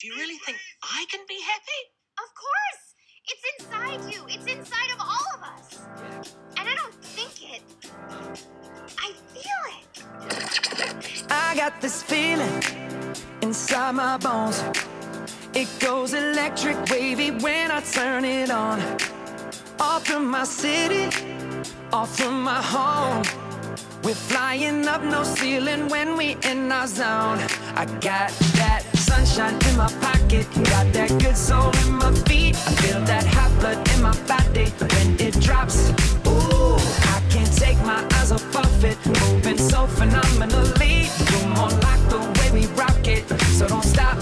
Do you really think I can be happy? Of course! It's inside you. It's inside of all of us. And I don't think it. I feel it. I got this feeling inside my bones. It goes electric wavy when I turn it on. Off from my city, off from my home. We're flying up no ceiling when we in our zone. I got that sunshine in my pocket, got that good soul in my feet. I feel that hot blood in my body when it drops. Ooh, I can't take my eyes off of it, moving so phenomenally. You're more like the way we rock it, so don't stop.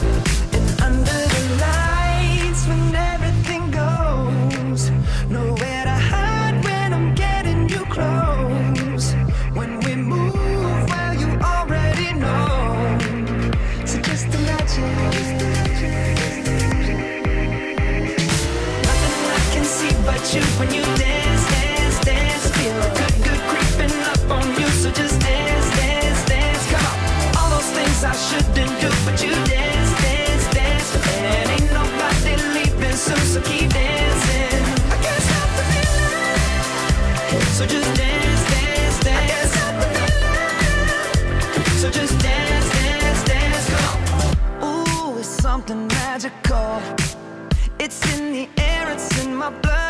When you dance, dance, dance. Feel good, good creeping up on you. So just dance, dance, dance. Come on. All those things I shouldn't do, but you dance, dance, dance. And ain't nobody leaving soon, so keep dancing. I can't stop the feeling. So just dance, dance, dance. I can't stop the feeling. So just dance, dance, dance. Come on. Ooh, it's something magical. It's in the air, it's in my blood,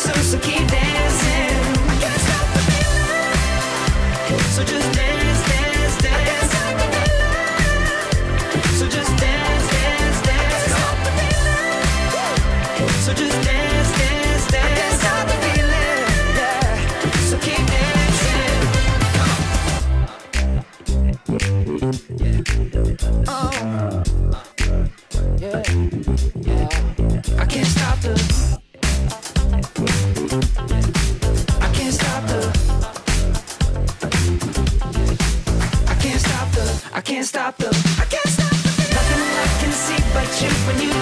Soon, so keep when you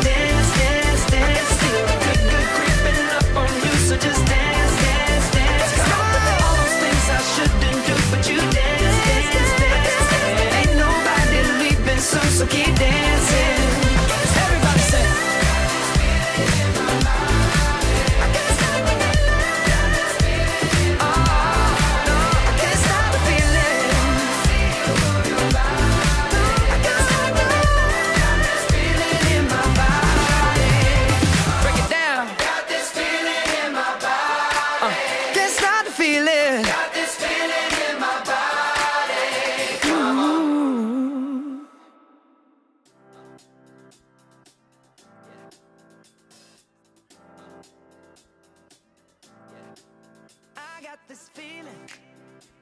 got this feeling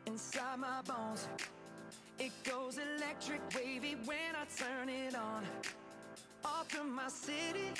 inside my bones. It goes electric wavy when I turn it on. Off from my city,